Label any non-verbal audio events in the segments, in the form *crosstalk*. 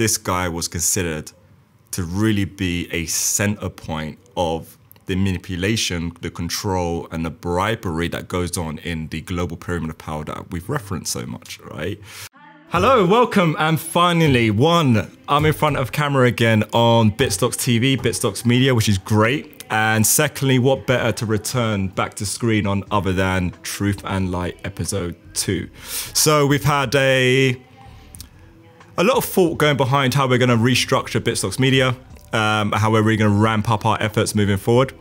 this guy was considered to really be a center point of the manipulation, the control, and the bribery that goes on in the global pyramid of power that we've referenced so much, right? Hello, welcome, and finally, one, I'm in front of camera again on Bitstocks TV, Bitstocks Media, which is great. And secondly, what better to return back to screen on other than Truth and Light episode two? So we've had a a lot of thought going behind how we're going to restructure Bitstocks Media, um, how we're really going to ramp up our efforts moving forward.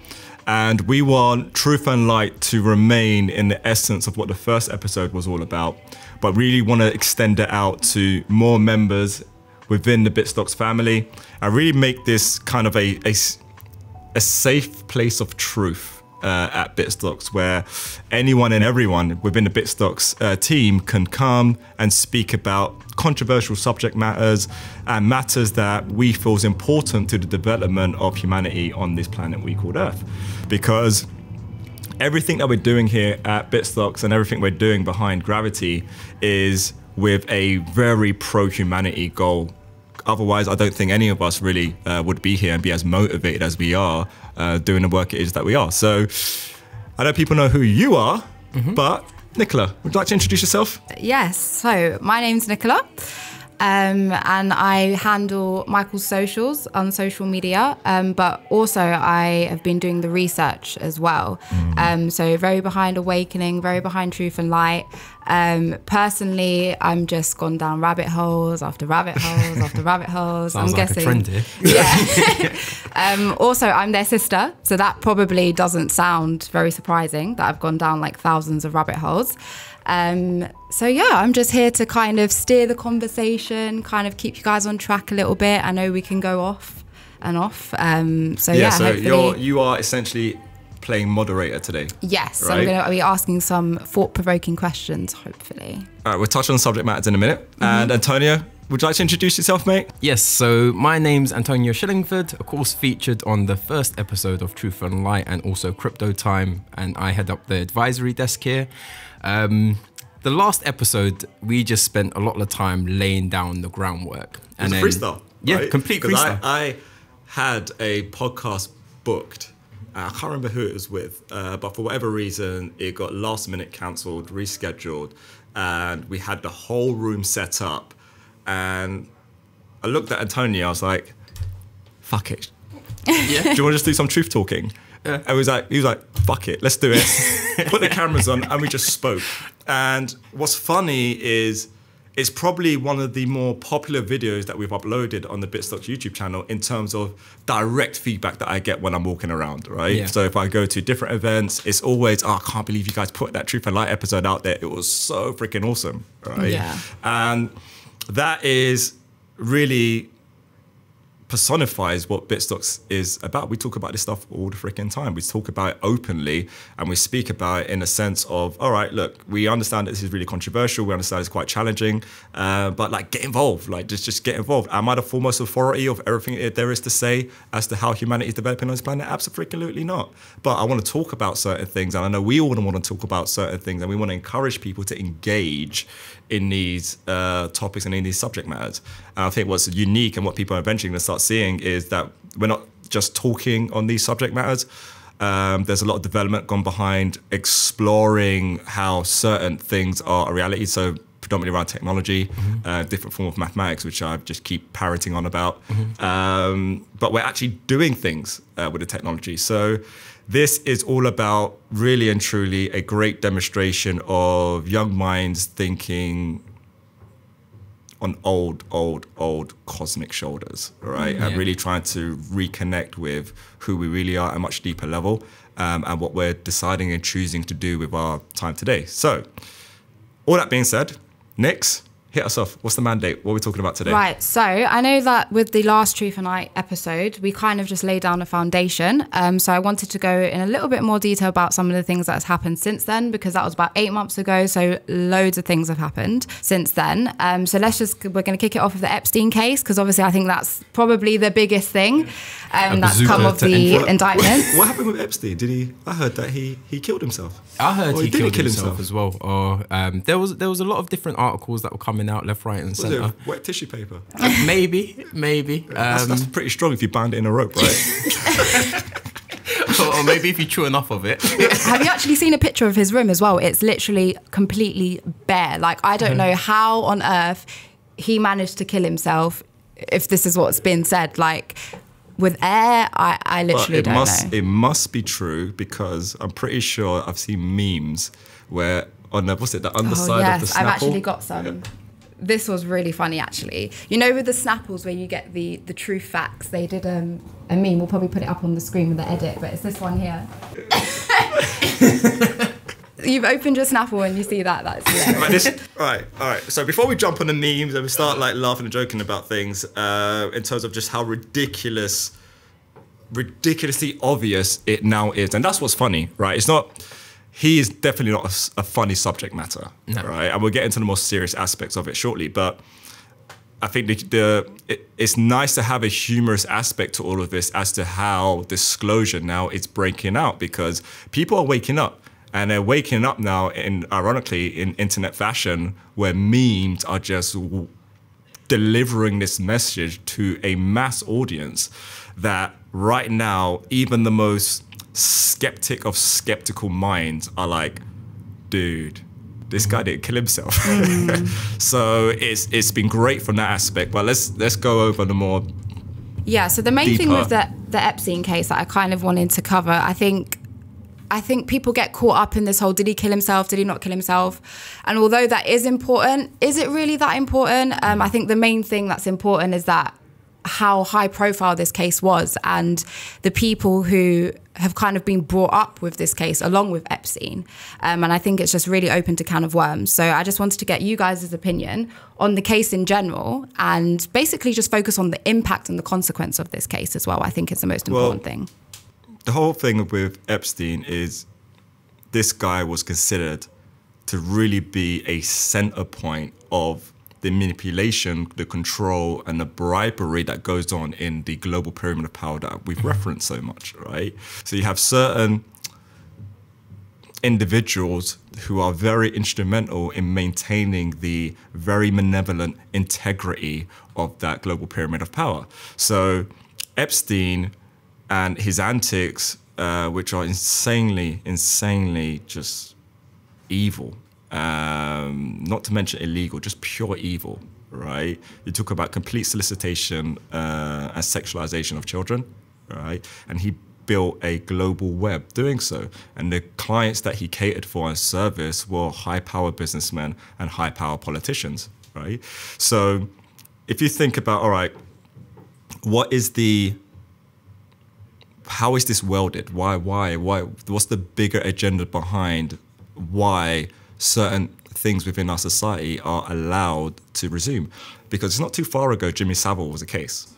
And we want Truth and Light to remain in the essence of what the first episode was all about, but really want to extend it out to more members within the Bitstocks family and really make this kind of a, a, a safe place of truth uh, at Bitstocks, where anyone and everyone within the Bitstocks uh, team can come and speak about controversial subject matters and matters that we feel is important to the development of humanity on this planet we call Earth. Because everything that we're doing here at Bitstocks and everything we're doing behind Gravity is with a very pro-humanity goal otherwise I don't think any of us really uh, would be here and be as motivated as we are uh, doing the work it is that we are. So I know people know who you are, mm-hmm. but Nicola, would you like to introduce yourself? Yes. So my name's Nicola. Um, and I handle Michael's socials on social media, um, but also I have been doing the research as well. Mm. Um, so very behind Awakening, very behind Truth and Light. Um, personally, I'm just gone down rabbit holes after rabbit holes after *laughs* rabbit holes. Sounds I'm like guessing. A trend here. *laughs* Yeah. *laughs* Um, also, I'm their sister, so that probably doesn't sound very surprising that I've gone down like thousands of rabbit holes. Um, so yeah, I'm just here to kind of steer the conversation, kind of keep you guys on track a little bit. I know we can go off and off. Um, so yeah, yeah so hopefully... you're you are essentially playing moderator today. Yes, right? I'm going to be asking some thought-provoking questions, hopefully. All right, we'll touch on subject matters in a minute. Mm-hmm. And Antonio, would you like to introduce yourself, mate? Yes, so my name's Antonio Shillingford, of course featured on the first episode of Truth and Light and also Crypto Time, and I head up the advisory desk here. Um, the last episode, we just spent a lot of time laying down the groundwork. And then, freestyle. Yeah, right? complete freestyle. I, I, had a podcast booked. I can't remember who it was with, uh, but for whatever reason, it got last minute cancelled, rescheduled, and we had the whole room set up. And I looked at Antonio, I was like, fuck it. *laughs* Yeah. do you want to just do some truth talking? Yeah. And he was like, he was like, fuck it, let's do it. *laughs* Put the cameras on, and we just spoke. And what's funny is it's probably one of the more popular videos that we've uploaded on the Bitstocks YouTube channel in terms of direct feedback that I get when I'm walking around, right? Yeah. So if I go to different events, it's always, oh, I can't believe you guys put that Truth and Light episode out there. It was so freaking awesome, right? Yeah. And that is really personifies what Bitstocks is about. We talk about this stuff all the freaking time. We talk about it openly and we speak about it in a sense of, all right, look, we understand that this is really controversial. We understand it's quite challenging, uh, but like get involved, like just, just get involved. Am I the foremost authority of everything there is to say as to how humanity is developing on this planet? Absolutely not. But I want to talk about certain things and I know we all want to talk about certain things and we want to encourage people to engage in these uh, topics and in these subject matters. And I think what's unique and what people are eventually going to start seeing is that we're not just talking on these subject matters. Um, there's a lot of development gone behind exploring how certain things are a reality. So predominantly around technology, mm-hmm. uh, different form of mathematics, which I just keep parroting on about. Mm-hmm. Um, but we're actually doing things uh, with the technology. So this is all about really and truly a great demonstration of young minds thinking on old, old, old cosmic shoulders, right? Yeah. And really trying to reconnect with who we really are at a much deeper level um, and what we're deciding and choosing to do with our time today. So, all that being said, Nix, hit us off. What's the mandate? What are we talking about today? Right. So I know that with the last Truth and Light episode, we kind of just laid down a foundation. Um, so I wanted to go in a little bit more detail about some of the things that's happened since then, because that was about eight months ago. So loads of things have happened since then. Um, so let's just, we're going to kick it off with the Epstein case, because obviously I think that's probably the biggest thing um, that's come of the indictment. What, what, happened with Epstein? Did he, I heard that he, he killed himself. I heard he, he, killed himself, himself, as well. Or um, there was there was a lot of different articles that were coming coming out left, right, and Was center. it wet tissue paper? maybe, maybe. That's, Um, that's pretty strong if you bind it in a rope, right? *laughs* or, or maybe if you chew enough of it. *laughs* Have you actually seen a picture of his room as well? It's literally completely bare. Like I don't know how on earth he managed to kill himself. If this is what's been said, like with air, I, I literally it don't must know. it must be true because I'm pretty sure I've seen memes where on the what's it the Oh underside of the yes, Snapple. I've actually got some. This was really funny, actually. You know, with the Snapples, where you get the the true facts, they did um, a meme. We'll probably put it up on the screen with the edit, but it's this one here. *laughs* You've opened your Snapple and you see that. That's. *laughs* Right, this, right, all right. So before we jump on the memes and we start like laughing and joking about things, uh, in terms of just how ridiculous, ridiculously obvious it now is, and that's what's funny, right? It's not. He is definitely not a funny subject matter, right? And we'll get into the more serious aspects of it shortly, but. I think the, the it, it's nice to have a humorous aspect to all of this as to how disclosure now is breaking out because people are waking up and they're waking up now in ironically in internet fashion where memes are just w- delivering this message to a mass audience that right now even the most skeptic of skeptical minds are like dude this guy didn't kill himself *laughs* so it's it's been great from that aspect but let's let's go over the more Yeah, so the main thing deeper. with the the Epstein case that I kind of wanted to cover, I think I think people get caught up in this whole did he kill himself, did he not kill himself? And although that is important, is it really that important? Um, I think the main thing that's important is that how high profile this case was and the people who have kind of been brought up with this case along with Epstein. Um, and I think it's just really opened a can of worms. So I just wanted to get you guys' opinion on the case in general and basically just focus on the impact and the consequence of this case as well. I think it's the most Well, important thing. the whole thing with Epstein is this guy was considered to really be a center point of the manipulation, the control, and the bribery that goes on in the global pyramid of power that we've referenced so much, right? So you have certain individuals who are very instrumental in maintaining the very malevolent integrity of that global pyramid of power. So Epstein and his antics, uh, which are insanely, insanely just evil, um, not to mention illegal, just pure evil, right? You talk about complete solicitation uh, and sexualization of children, right? And he built a global web doing so. And the clients that he catered for and service were high power businessmen and high power politicians, right? So if you think about, all right, what is the how is this welded? Why, why, why? What's the bigger agenda behind why certain things within our society are allowed to resume? Because it's not too far ago, Jimmy Savile was a case,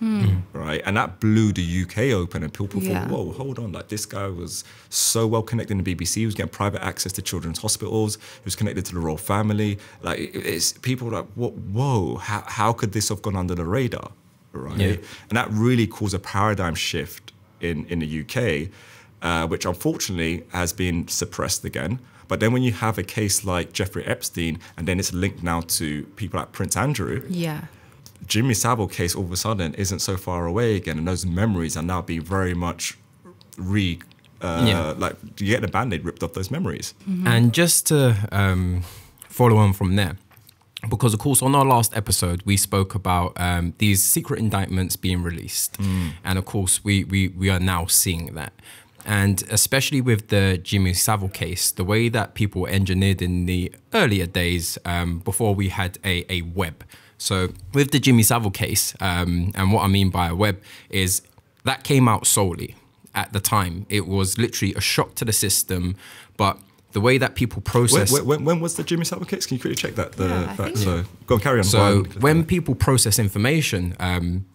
right? And that blew the UK open, and people Yeah. thought, whoa, hold on, like this guy was so well connected in the BBC, he was getting private access to children's hospitals, he was connected to the royal family. Like, it's people like, whoa, whoa how, how could this have gone under the radar? Right. Yeah. And that really caused a paradigm shift in, in the UK, uh, which unfortunately has been suppressed again. But then when you have a case like Jeffrey Epstein, and then it's linked now to people like Prince Andrew, Yeah. Jimmy Savile case all of a sudden isn't so far away again, and those memories are now being very much re. Uh, Yeah. Like you get the band-aid ripped off those memories. And just to um, follow on from there, because of course on our last episode we spoke about um, these secret indictments being released, and of course we, we we are now seeing that. And especially with the Jimmy Savile case, the way that people engineered in the earlier days um, before we had a, a web. So with the Jimmy Savile case, um, and what I mean by a web is that came out solely at the time. It was literally a shock to the system, but the way that people When, process when, when was the Jimmy Savile case? Can you quickly check that? The Yeah, I fact. think- So go on, carry on. so when people process information, um,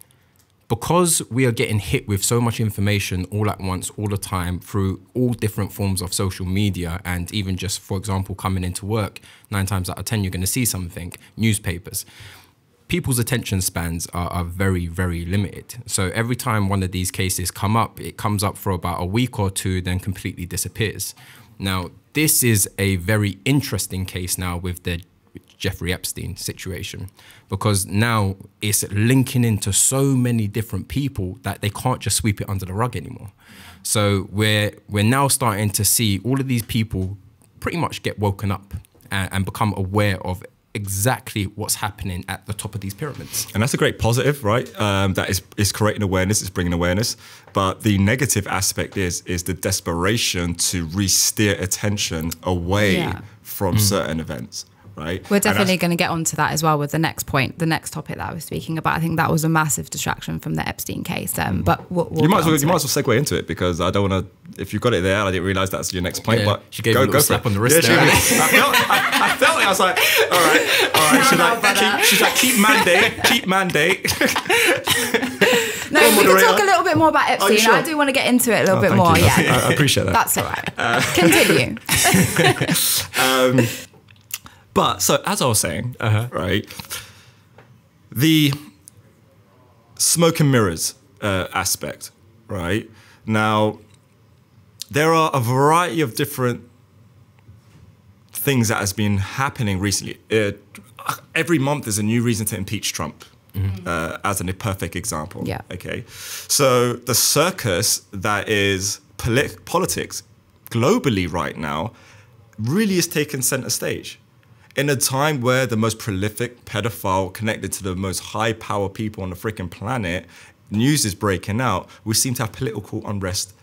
because we are getting hit with so much information all at once, all the time, through all different forms of social media, and even just, for example, coming into work, nine times out of ten, you're going to see something, newspapers. People's attention spans are, are very, very limited. So every time one of these cases come up, it comes up for about a week or two, then completely disappears. Now, this is a very interesting case now with the Jeffrey Epstein situation because now it's linking into so many different people that they can't just sweep it under the rug anymore. So we're we're now starting to see all of these people pretty much get woken up and, and become aware of exactly what's happening at the top of these pyramids. And that's a great positive, right? Um, that is, is creating awareness, it's bringing awareness. But the negative aspect is is the desperation to re-steer attention away Yeah. from certain events, right? We're definitely going to get onto that as well with the next point, the next topic that I was speaking about. I think that was a massive distraction from the Epstein case. Um, mm-hmm. but we'll, we'll you might as well onto you might as well segue into it because I don't want to. If you got it there, I didn't realize that's your next point. Yeah, but she gave go, you a little go slap it. on the wrist Yeah, there. I felt, I, I felt it. I was like, all right, all right. She's like, keep, she's like, keep mandate, keep mandate. *laughs* No, we can talk a little bit more about Epstein. sure? I do want to get into it a little Oh, bit more. you. Yeah, *laughs* I appreciate that. that's all right. Uh, Continue. *laughs* Um, But so as I was saying, Uh-huh. right, the smoke and mirrors uh, aspect, right? Now, there are a variety of different things that has been happening recently. Uh, every month there's a new reason to impeach Trump. Uh, as an, a perfect example. Yeah. Okay. So the circus that is polit- politics globally right now really is taking center stage. In a time where the most prolific pedophile connected to the most high power people on the freaking planet, news is breaking out, we seem to have political unrest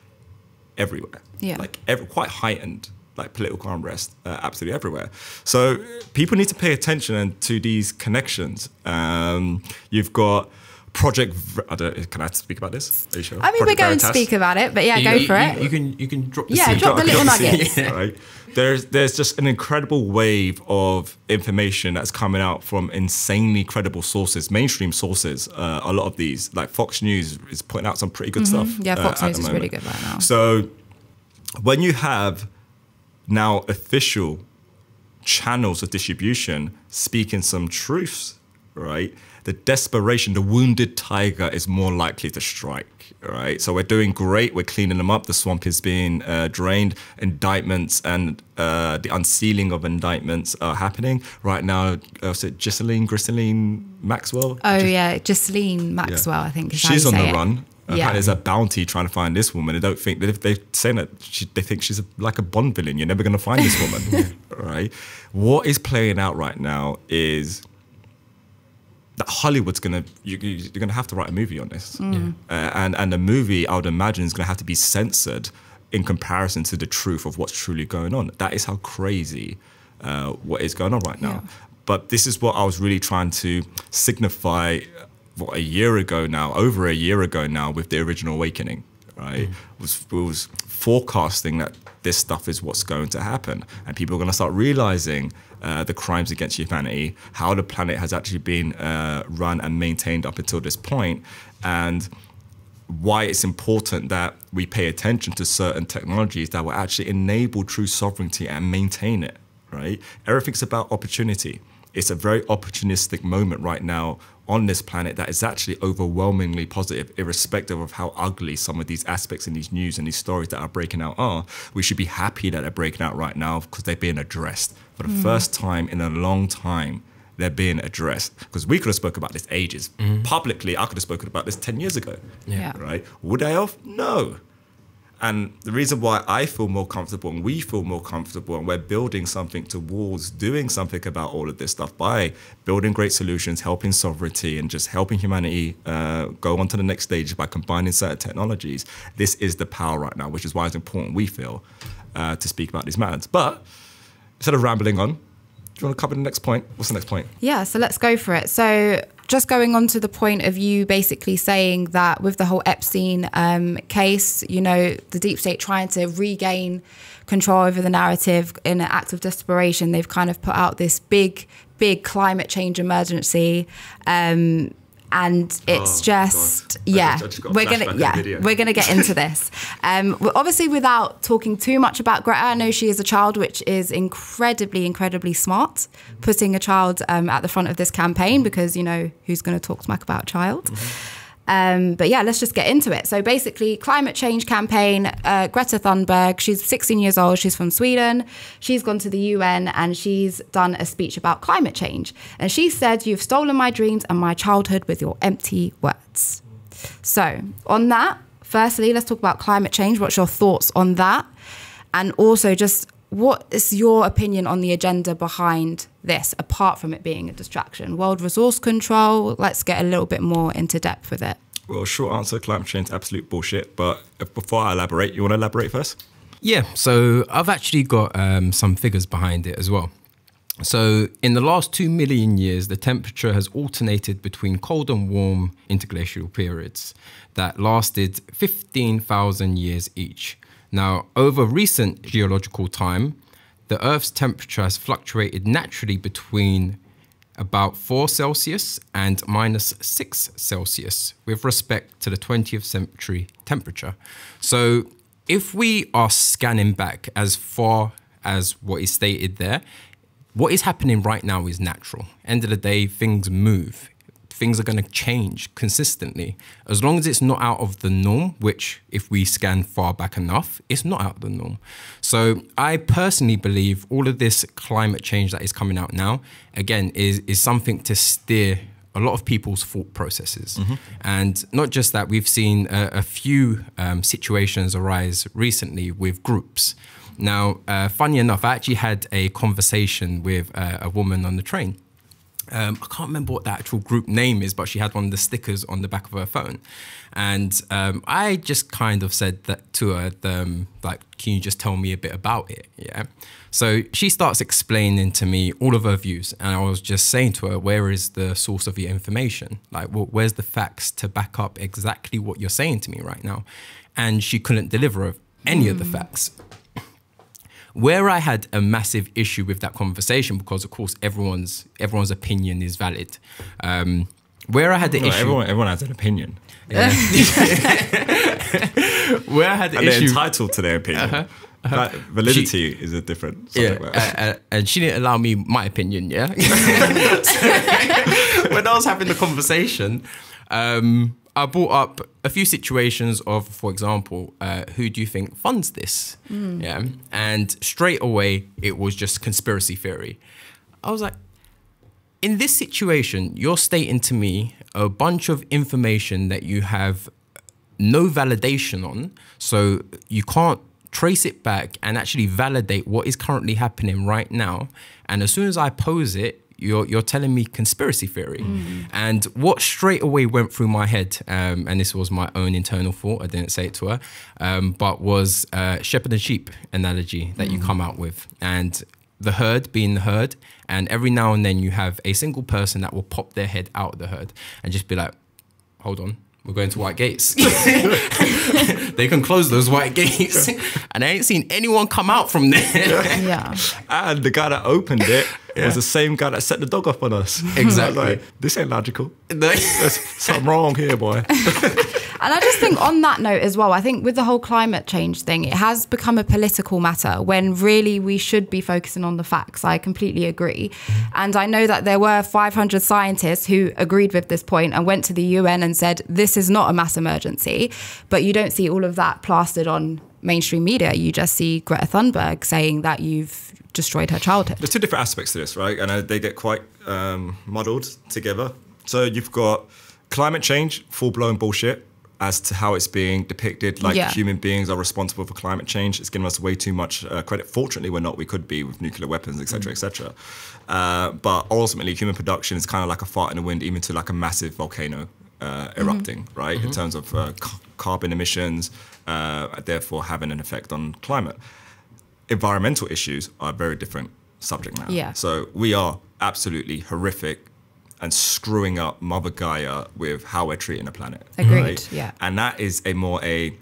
everywhere. Yeah. Like every, quite heightened like political unrest uh, absolutely everywhere. So people need to pay attention to these connections. Um, you've got Project. I don't, can I speak about this? Are you sure? I mean, we're Project going to speak about it, but yeah, You- go you, for you, it. You can you can drop the Yeah, seed. drop the little *laughs* nuggets. seed. right? There's there's just an incredible wave of information that's coming out from insanely credible sources, mainstream sources. Uh, a lot of these, like Fox News, is putting out some pretty good stuff. Mm-hmm. Yeah, uh, Fox at News is really good right now. So when you have now official channels of distribution speaking some truths, right? The desperation, the wounded tiger is more likely to strike, right? So we're doing great. We're cleaning them up. The swamp is being uh, drained. Indictments and uh, the unsealing of indictments are happening right now. Uh, was it Ghislaine, Ghislaine Maxwell? Oh Gis- yeah, Ghislaine yeah. Maxwell, I think. Is She's on the it. run. Yeah. Apparently there's a bounty trying to find this woman. They don't think that they they saying that she, they think she's a, like a Bond villain. You're never going to find this woman, *laughs* right? What is playing out right now is that Hollywood's going to you, you- you're going to have to write a movie on this, Mm. uh, and and the movie I would imagine is going to have to be censored in comparison to the truth of what's truly going on. That is how crazy uh, what is going on right now. Yeah. But this is what I was really trying to signify what a year ago now, over a year ago now, with the original awakening, right? Was was forecasting that this stuff is what's going to happen, and people are going to start realizing uh, the crimes against humanity, how the planet has actually been uh, run and maintained up until this point, and why it's important that we pay attention to certain technologies that will actually enable true sovereignty and maintain it, right? Everything's about opportunity. It's a very opportunistic moment right now on this planet that is actually overwhelmingly positive, irrespective of how ugly some of these aspects in these news and these stories that are breaking out are. We should be happy that they're breaking out right now because they're being addressed for the hmm. first time in a long time they're being addressed. Because we could have spoken about this ages. Mm-hmm. Publicly, I could have spoken about this 10 years ago. Yeah. Right? Would I have? No. And the reason why I feel more comfortable and we feel more comfortable and we're building something towards doing something about all of this stuff by building great solutions, helping sovereignty, and just helping humanity uh, go on to the next stage by combining certain technologies. This is the power right now, which is why it's important we feel uh, to speak about these matters. But instead of rambling on, do you want to cover the next point? What's the next point? Yeah, so let's go for it. So, just going on to the point of you basically saying that with the whole Epstein um, case, you know, the deep state trying to regain control over the narrative in an act of desperation, they've kind of put out this big, big climate change emergency. Um, and it's Oh, just God. I yeah just- I just we're gonna yeah we're gonna get into *laughs* this. Um obviously without talking too much about greta i know she is a child which is incredibly incredibly smart putting a child um, at the front of this campaign because you know who's going to talk smack about a child Um, but yeah, let's just get into it. So basically, climate change campaign. Uh, Greta Thunberg. She's 16 years old. She's from Sweden. She's gone to the UN and she's done a speech about climate change. And she said, "You've stolen my dreams and my childhood with your empty words." So on that, firstly, let's talk about climate change. What's your thoughts on that? And also, just what is your opinion on the agenda behind this, apart from it being a distraction? World resource control. Let's get a little bit more into depth with it. Well, short answer: climate change, is absolute bullshit. But before I elaborate, you want to elaborate first? Yeah, so I've actually got um, some figures behind it as well. So, in the last two million years, the temperature has alternated between cold and warm interglacial periods that lasted 15,000 years each. Now, over recent geological time, the Earth's temperature has fluctuated naturally between about 4 Celsius and minus 6 Celsius with respect to the 20th century temperature. So, if we are scanning back as far as what is stated there, what is happening right now is natural. End of the day, things move things are going to change consistently. As long as it's not out of the norm, which if we scan far back enough, it's not out of the norm. So I personally believe all of this climate change that is coming out now, again, is, is something to steer a lot of people's thought processes. Mm-hmm. And not just that, we've seen a, a few um, situations arise recently with groups. Now, uh, funny enough, I actually had a conversation with uh, a woman on the train um, I can't remember what the actual group name is, but she had one of the stickers on the back of her phone. And um, I just kind of said that to her, um, like, can you just tell me a bit about it? Yeah. So she starts explaining to me all of her views. And I was just saying to her, where is the source of your information? Like, well, where's the facts to back up exactly what you're saying to me right now? And she couldn't deliver any mm. of the hmm. facts. Where I had a massive issue with that conversation, because of course everyone's everyone's opinion is valid. Um, where I had the issue, everyone, everyone has an opinion. *laughs* Yeah. where I had the and issue, they're entitled to their opinion. Uh-huh. Uh-huh. validity she, is a different subject yeah, uh, uh, and she didn't allow me my opinion. Yeah. *laughs* *laughs* when I was having the conversation, um, I brought up a few situations of, for example, uh, who do you think funds this? Mm. Yeah, and straight away it was just conspiracy theory. I was like, in this situation, you're stating to me a bunch of information that you have no validation on, so you can't trace it back and actually validate what is currently happening right now. And as soon as I pose it, you're you're telling me conspiracy theory. Mm. And what straight away went through my head, um, and this was my own internal thought. I didn't say it to her, um, but was uh, shepherd and sheep analogy that mm. you come out with, and the herd being the herd, and every now and then you have a single person that will pop their head out of the herd and just be like, "Hold on, we're going to white gates. *laughs* they can close those white gates. *laughs* and I ain't seen anyone come out from there. Yeah. *laughs* And the guy that opened it yeah. was the same guy that set the dog off on us. Exactly. like, this ain't logical. There's something wrong here, boy. And I just think on that note as well, I think with the whole climate change thing, it has become a political matter when really we should be focusing on the facts. I completely agree. And I know that there were 500 scientists who agreed with this point and went to the UN and said, this is not a mass emergency. But you don't see all of that plastered on mainstream media. You just see Greta Thunberg saying that you've destroyed her childhood. There's two different aspects to this, right? And uh, they get quite um, muddled together. So you've got climate change, full blown bullshit as to how it's being depicted like yeah. human beings are responsible for climate change it's given us way too much uh, credit fortunately we're not we could be with nuclear weapons etc mm. etc uh, but ultimately human production is kind of like a fart in the wind even to like a massive volcano uh, mm-hmm. erupting mm-hmm. right mm-hmm. in terms of uh, carbon emissions uh, therefore having an effect on climate environmental issues are a very different subject matter yeah. so we are absolutely horrific and screwing up Mother Gaia with how we're treating the planet. Agreed. Right? Yeah. And that is a more a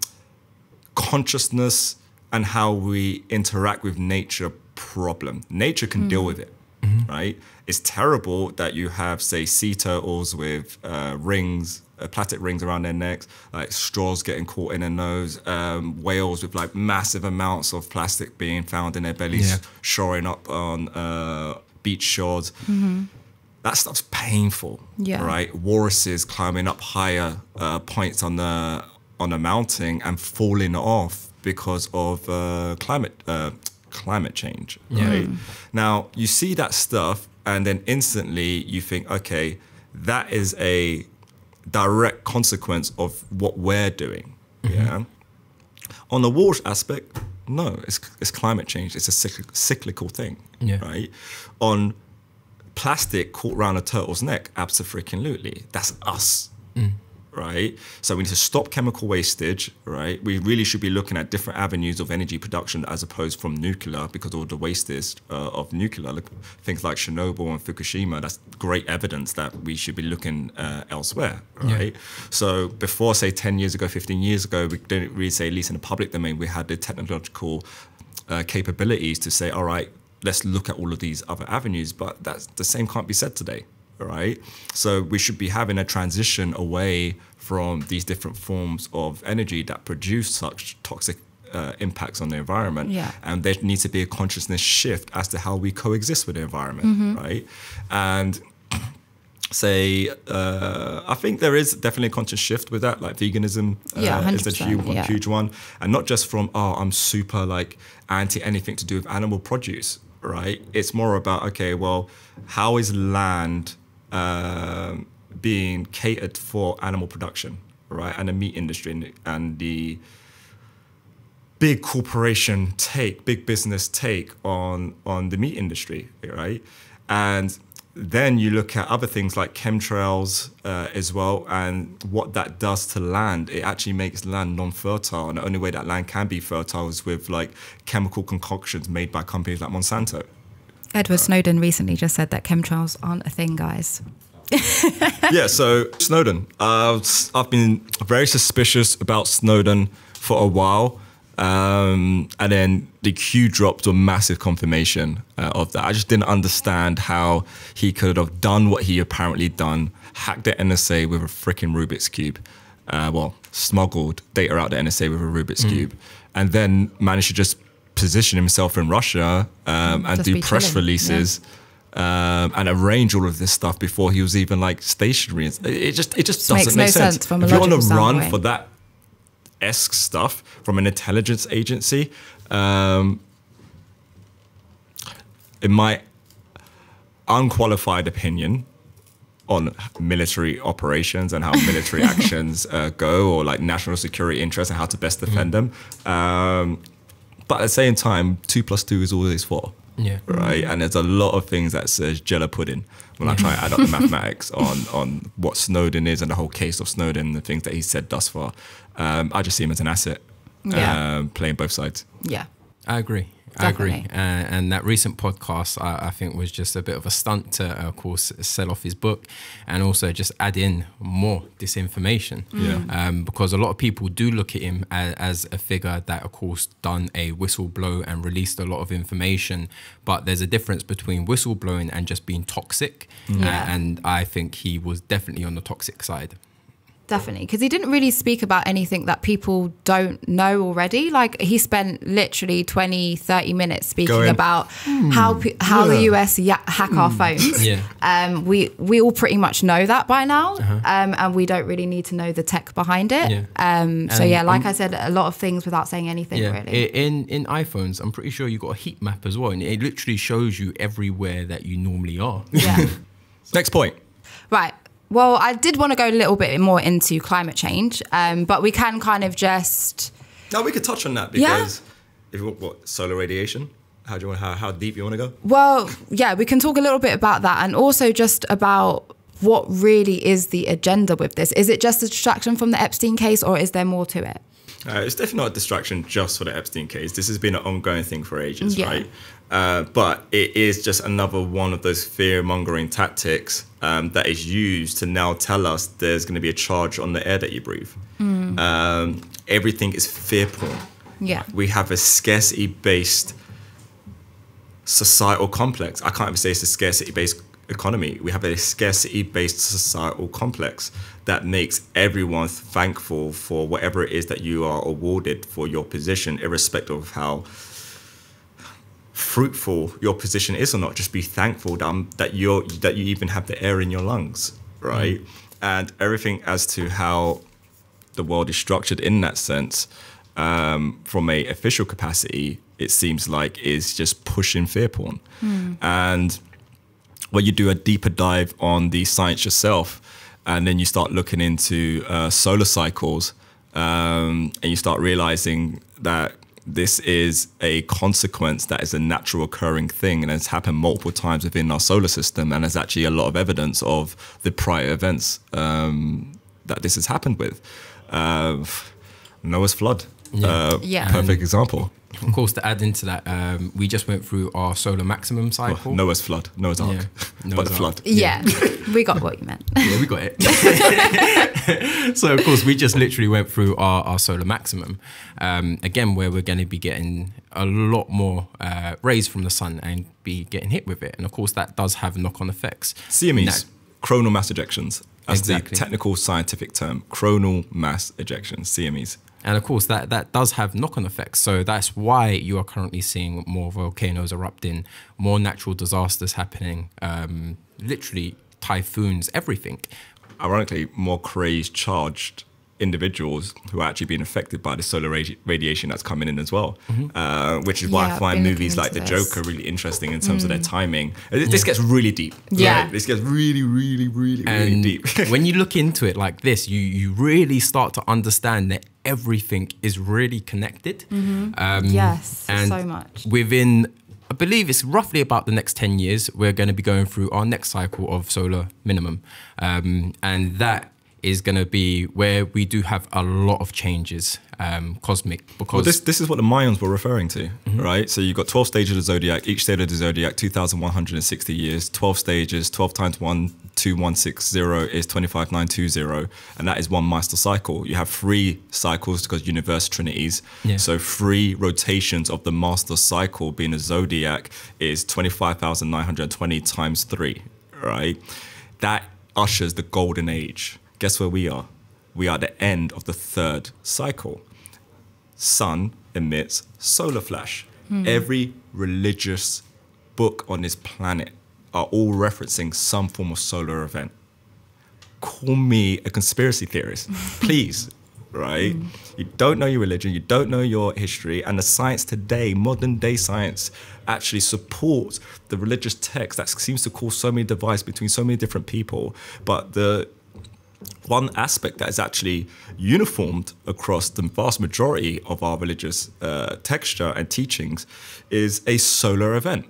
consciousness and how we interact with nature problem. Nature can mm. deal with it, mm-hmm. right? It's terrible that you have, say, sea turtles with uh, rings, uh, plastic rings around their necks, like straws getting caught in their nose, um, whales with like massive amounts of plastic being found in their bellies, yeah. shoring up on uh, beach shores. Mm-hmm that stuff's painful. Yeah. Right. Walruses climbing up higher uh, points on the on a mountain and falling off because of uh, climate uh, climate change. Right. Now you see that stuff, and then instantly you think, okay, that is a direct consequence of what we're doing. Yeah. On the water aspect, no, it's, it's climate change. It's a cyclic, cyclical thing, Yeah. right? On plastic caught around a turtle's neck, absolutely. That's us, right? So we need to stop chemical wastage, right? We really should be looking at different avenues of energy production as opposed from nuclear because all the wastage uh, of nuclear, like things like Chernobyl and Fukushima, that's great evidence that we should be looking uh, elsewhere, Yeah. right? So before, say, 10 years ago, 15 years ago, we didn't really say, at least in the public domain, we had the technological uh, capabilities to say, all right, let's look at all of these other avenues. But that's the same can't be said today, all right? So we should be having a transition away from these different forms of energy that produce such toxic uh, impacts on the environment. Yeah. And there needs to be a consciousness shift as to how we coexist with the environment, right? And *clears throat* say uh, I think there is definitely a conscious shift with that like veganism uh, Yeah, is a huge, yeah. huge one and not just from oh I'm super like anti anything to do with animal produce right it's more about okay well how is land um, being catered for animal production right and the meat industry and, and the big corporation take, big business take on on the meat industry, right? And then you look at other things like chemtrails uh, as well, and what that does to land. It actually makes land non-fertile, and the only way that land can be fertile is with like chemical concoctions made by companies like Monsanto. Edward Snowden recently just said that chemtrails aren't a thing, guys. *laughs* yeah, so Snowden. Uh, I've been very suspicious about Snowden for a while. Um, and then the Q dropped a massive confirmation uh, of that. I just didn't understand how he could have done what he apparently done, hacked the NSA with a freaking Rubik's Cube. Uh, well, smuggled data out the NSA with a Rubik's Cube, and then managed to just position himself in Russia um, and Just do press chilling, yeah. releases um, and arrange all of this stuff before he was even like stationary. It, just it just Just doesn't make no sense. sense if you want to logical run standpoint. for that esque stuff from an intelligence agency, um, in my unqualified opinion on military operations and how *laughs* military actions uh, go, or like national security interests and how to best defend them. Um, but at the same time, two plus two is always four Yeah. right? And there's a lot of things that says Jella pudding when I try and add up the *laughs* mathematics on on what Snowden is and the whole case of Snowden, and the things that he said thus far. Um, I just see him as an asset, Yeah. um, playing both sides. Yeah. I agree. I agree. Uh, and that recent podcast, I, I think, was just a bit of a stunt to, uh, of course, sell off his book and also just add in more disinformation. Yeah. Um, because a lot of people do look at him as, as a figure that, of course, done a whistleblow and released a lot of information. But there's a difference between whistleblowing and just being toxic. Uh, Yeah. and I think he was definitely on the toxic side. Definitely, because he didn't really speak about anything that people don't know already. Like he spent literally 20, 30 minutes speaking Going, about how pe- how the. US ya- hack our phones. *laughs* Yeah. Um, we we all pretty much know that by now, um, and we don't really need to know the tech behind it. Yeah. Um, so And- yeah, like and- I said, a lot of things without saying anything Yeah, really. In in iPhones, I'm pretty sure you've got a heat map as well, and it literally shows you everywhere that you normally are. yeah. *laughs* Next point. Right. Well, I did want to go a little bit more into climate change, um, but we can kind of just. No, we could touch on that Yeah. because if you want what solar radiation, how do you want how, how deep you want to go? Well, yeah, we can talk a little bit about that and also just about what really is the agenda with this. Is it just a distraction from the Epstein case or is there more to it? Uh, it's definitely not a distraction just for the Epstein case. This has been an ongoing thing for ages, Yeah. right? Uh, but it is just another one of those fear mongering tactics um, that is used to now tell us there's going to be a charge on the air that you breathe. Um, everything is fear porn. Yeah. We have a scarcity based societal complex. I can't even say it's a scarcity based economy. We have a scarcity based societal complex that makes everyone thankful for whatever it is that you are awarded for your position, irrespective of how fruitful your position is or not. Just be thankful that, that you're that you even have the air in your lungs, right? Mm. And everything as to how the world is structured in that sense, um, from a official capacity, it seems like is just pushing fear porn. And when you do a deeper dive on the science yourself, and then you start looking into uh, solar cycles, um, and you start realizing that this is a consequence that is a natural occurring thing and it's happened multiple times within our solar system and there's actually a lot of evidence of the prior events um, that this has happened with. Uh, noah's flood uh, Yeah. perfect example Of course, to add into that, um, we just went through our solar maximum cycle. noah's flood noah's ark *laughs* Yeah. but the Ark. flood Yeah, *laughs* we got what you meant. yeah, we got it. *laughs* so of course, we just literally went through our, our solar maximum. Um, again, where we're going to be getting a lot more uh, rays from the sun and be getting hit with it, and of course, that does have knock-on effects. CMEs, That- coronal mass ejections. That's Exactly. the technical scientific term. Coronal mass ejections, CMEs. And of course, that, that does have knock on effects. So that's why you are currently seeing more volcanoes erupting, more natural disasters happening, um, literally typhoons, everything. Ironically, more crazed, charged individuals who are actually being affected by the solar radi- radiation that's coming in as well. Uh, which is why Yeah, I find movies like The this. Joker really interesting in terms of their timing. Uh, This gets really deep. Yeah. right? This gets really, really, really, really deep. *laughs* when you look into it like this, you, you really start to understand that everything is really connected. Um, Yes, and so much. Within, I believe it's roughly about the next 10 years, we're going to be going through our next cycle of solar minimum. Um, and that is going to be where we do have a lot of changes, um, cosmic, because Well, this this is what the Mayans were referring to, right? So you've got 12 stages of the zodiac. Each stage of the zodiac, 2,160 years. 12 stages, 12 times 1, 2160 is 25920, and that is one master cycle. You have three cycles because universe trinities. Yeah. So three rotations of the master cycle being a zodiac is 25,920 times three, right? That ushers the golden age. Guess where we are? We are at the end of the third cycle sun emits solar flash. Hmm. Every religious book on this planet are all referencing some form of solar event. Call me a conspiracy theorist, *laughs* please. Right? Hmm. You don't know your religion, you don't know your history, and the science today, modern day science, actually supports the religious text that seems to cause so many divides between so many different people. But the one aspect that is actually uniformed across the vast majority of our religious uh, texture and teachings is a solar event.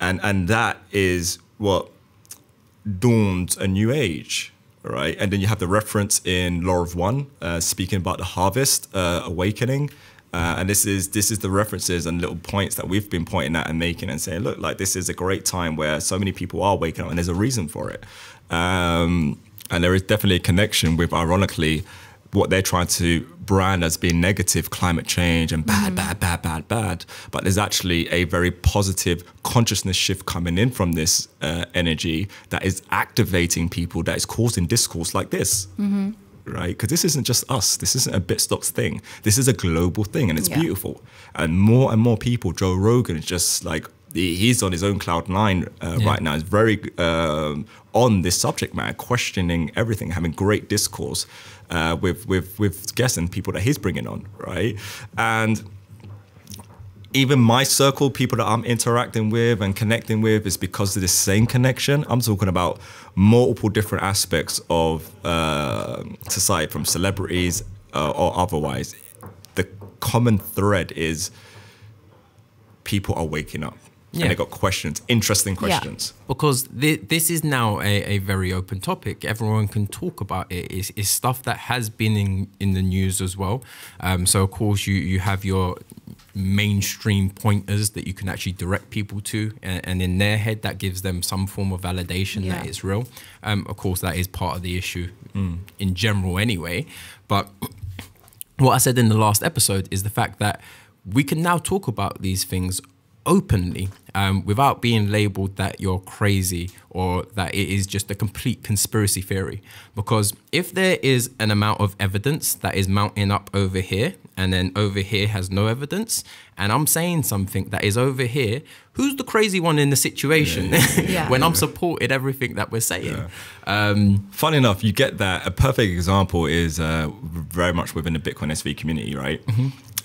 And, and that is what dawned a new age, right? And then you have the reference in Law of One, uh, speaking about the harvest uh, awakening. Uh, and this is this is the references and little points that we've been pointing at and making and saying, look, like this is a great time where so many people are waking up, and there's a reason for it. Um, and there is definitely a connection with, ironically, what they're trying to brand as being negative climate change and bad, bad, bad, bad, bad. But there's actually a very positive consciousness shift coming in from this uh, energy that is activating people, that is causing discourse like this. Right? Because this isn't just us. This isn't a Bitstocks thing. This is a global thing and it's Yeah. beautiful. And more and more people, Joe Rogan is just like, he's on his own cloud nine uh, Yeah. right now. He's very um, on this subject matter, questioning everything, having great discourse uh, with with with guests and people that he's bringing on, right? And even my circle, people that I'm interacting with and connecting with, is because of the same connection. I'm talking about multiple different aspects of uh, society, from celebrities uh, or otherwise. The common thread is people are waking up Yeah. and they got questions, interesting questions. Yeah. because thi- this is now a, a very open topic. Everyone can talk about it. It's, it's stuff that has been in, in the news as well. Um, so of course you you have your mainstream pointers that you can actually direct people to, and, and in their head that gives them some form of validation that it's real. Um, of course that is part of the issue in general anyway. But what I said in the last episode is the fact that we can now talk about these things openly um, without being labeled that you're crazy or that it is just a complete conspiracy theory. Because if there is an amount of evidence that is mounting up over here and then over here has no evidence, and I'm saying something that is over here, who's the crazy one in the situation Yeah. *laughs* when I'm supporting everything that we're saying? Um, Funny enough, you get that. A perfect example is uh, very much within the Bitcoin SV community, right?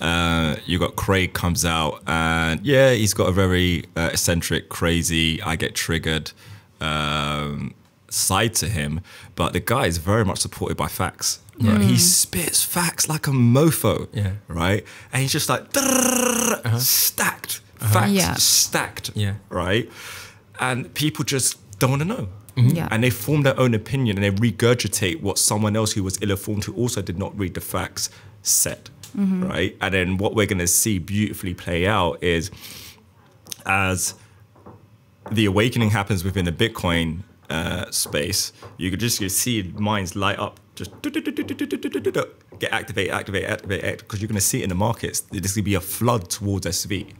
Uh, you got Craig comes out, and yeah, he's got a very uh, eccentric, crazy, I get triggered um, side to him, but the guy is very much supported by facts. Right? He spits facts like a mofo, Yeah. right? And he's just like "Drrrr," stacked, facts Yeah. stacked, Yeah. right? And people just don't want to know. Yeah. And they form their own opinion and they regurgitate what someone else who was ill informed, who also did not read the facts, said. Right? And then what we're going to see beautifully play out is as the awakening happens within the Bitcoin uh, space, you could just you see minds light up, just get activate, activate, activate, because you're going to see it in the markets. There's going to be a flood towards SV,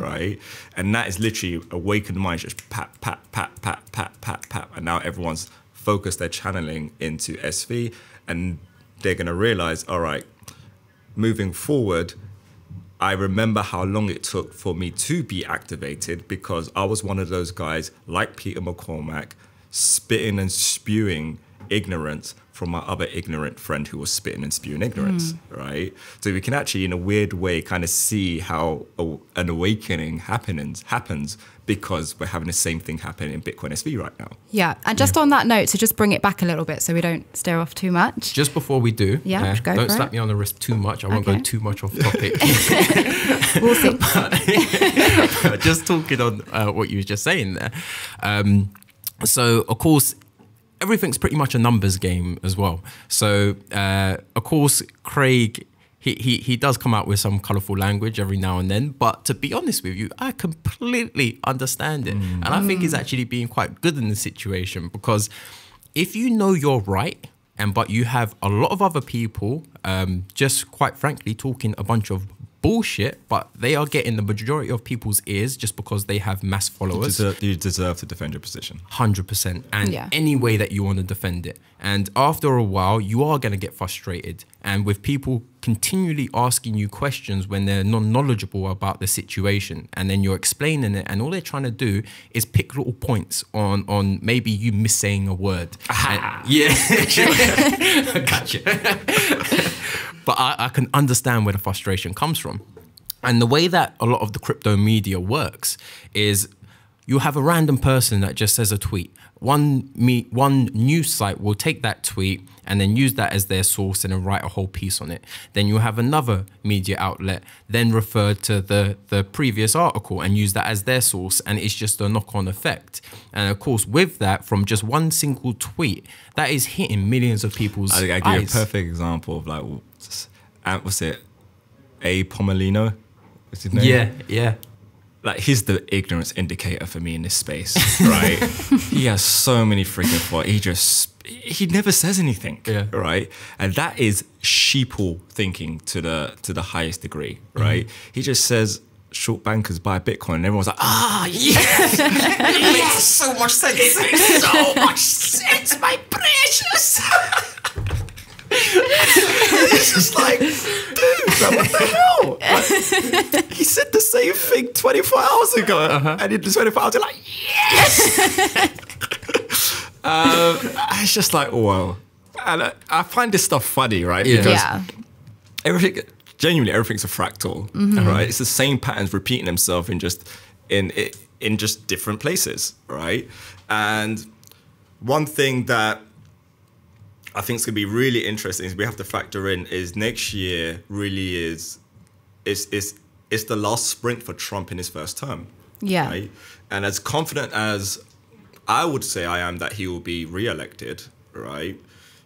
right? And that is literally awakened minds, just pat, pat, pat, pat, pat, pat, pat, and now everyone's focused their channeling into SV, and they're going to realize, all right, moving forward, I remember how long it took for me to be activated because I was one of those guys like Peter McCormack, spitting and spewing ignorance from my other ignorant friend who was spitting and spewing ignorance, right? So we can actually, in a weird way, kind of see how a, an awakening happens happens because we're having the same thing happen in Bitcoin SV right now. Yeah, and just on that note, to just bring it back a little bit so we don't steer off too much. just before we do, Yeah, uh, go don't slap it. me on the wrist too much. I won't Okay. go too much off *laughs* topic. We'll see. *laughs* *laughs* just talking on uh, what you were just saying there. Um, so, of course, everything's pretty much a numbers game as well. So, uh, of course, Craig. He, he, he does come out with some colorful language every now and then, but to be honest with you, I completely understand it. And I think he's actually being quite good in the situation because if you know you're right, and but you have a lot of other people um, just quite frankly talking a bunch of bullshit, but they are getting the majority of people's ears just because they have mass You followers. deserve, you deserve to defend your position. Hundred percent, and Yeah. any way that you want to defend it. And after a while, you are going to get frustrated, and with people continually asking you questions when they're non-knowledgeable about the situation, and then you're explaining it, and all they're trying to do is pick little points on on maybe you missaying a word. And- yeah, *laughs* gotcha. but I, I can understand where the frustration comes from. And the way that a lot of the crypto media works is you have a random person that just says a tweet. One me one news site will take that tweet and then use that as their source and then write a whole piece on it. Then you'll have another media outlet then refer to the the previous article and use that as their source and it's just a knock-on effect. And of course with that from just one single tweet that is hitting millions of people's I, I give you a perfect example of like, what's, uh, what's it? A Pompliano? What's his name? Yeah, yeah. Like he's the ignorance indicator for me in this space, *laughs* right? he has so many freaking thoughts. He just he never says anything, Yeah. right? And that is sheeple thinking to the to the highest degree, right? He just says short bankers buy Bitcoin, and everyone's like, ah, *laughs* yes, it makes so much sense, it makes so much sense, my precious. *laughs* it's just like, dude, like, what the hell? Like, he said the same thing 24 hours ago, and in the 24 hours, you're like, yes. *laughs* um, it's just like, whoa. And I, I find this stuff funny, right? Yeah. Because Yeah. everything, genuinely, everything's a fractal, right? It's the same patterns repeating themselves in just in in just different places, right? And one thing that I think it's going to be really interesting we have to factor in is next year really is is is it's the last sprint for Trump in his first term. Yeah. Right? And as confident as I would say I am that he will be re-elected, right?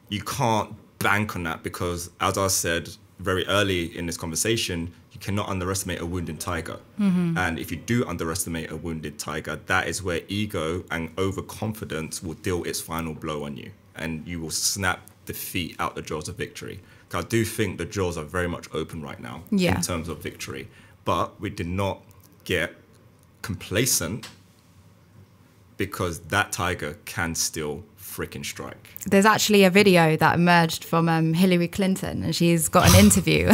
You can't bank on that because, as I said very early in this conversation, you cannot underestimate a wounded tiger. Mm-hmm. And if you do underestimate a wounded tiger, that is where ego and overconfidence will deal its final blow on you, and you will snap defeat out the jaws of victory. I do think the jaws are very much open right now Yeah. in terms of victory, but we did not get complacent because that tiger can still freaking strike. There's actually a video that emerged from um, Hillary Clinton, and she's got an interview. *laughs*